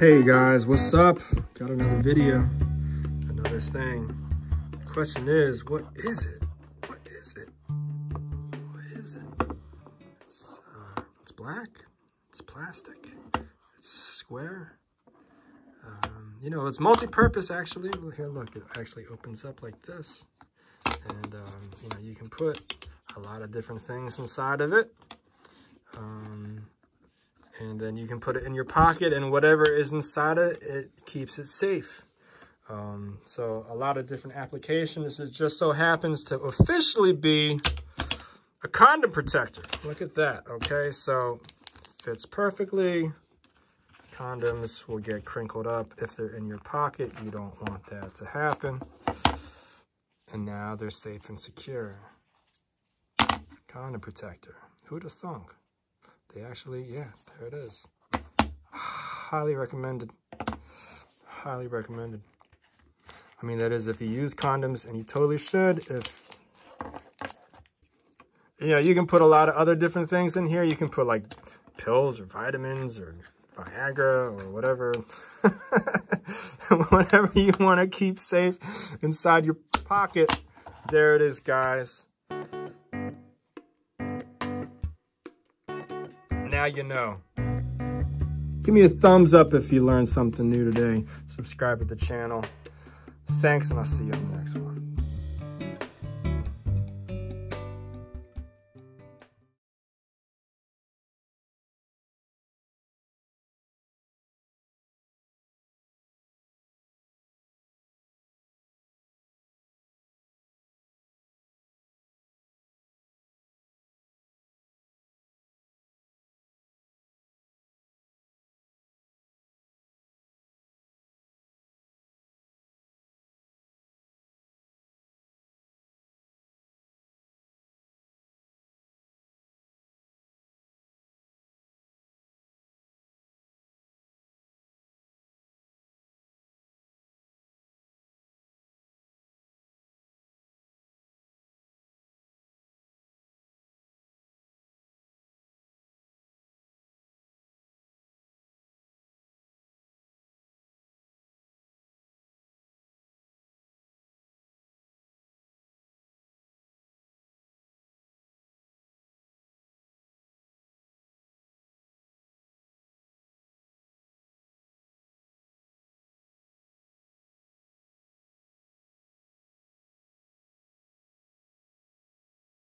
Hey guys, what's up? Got another video, another thing. The question is, what is it? What is it? What is it? It's, uh, it's black, it's plastic, it's square. Um, you know, it's multi-purpose actually. Here, look, it actually opens up like this. And, um, you know, you can put a lot of different things inside of it. Um, and then you can put it in your pocket and whatever is inside it, it keeps it safe. Um, so a lot of different applications. This just so happens to officially be a condom protector. Look at that, okay? So fits perfectly. Condoms will get crinkled up if they're in your pocket. You don't want that to happen. And now they're safe and secure. Condom protector. Who'd have thunk? They actually, yeah, there it is. Highly recommended. Highly recommended. I mean, that is if you use condoms, and you totally should. If, you know, you can put a lot of other different things in here. You can put like pills or vitamins or Viagra or whatever. whatever you want to keep safe inside your pocket. There it is, guys. Now you know. Give me a thumbs up if you learned something new today. Subscribe to the channel. Thanks, and I'll see you on the next one.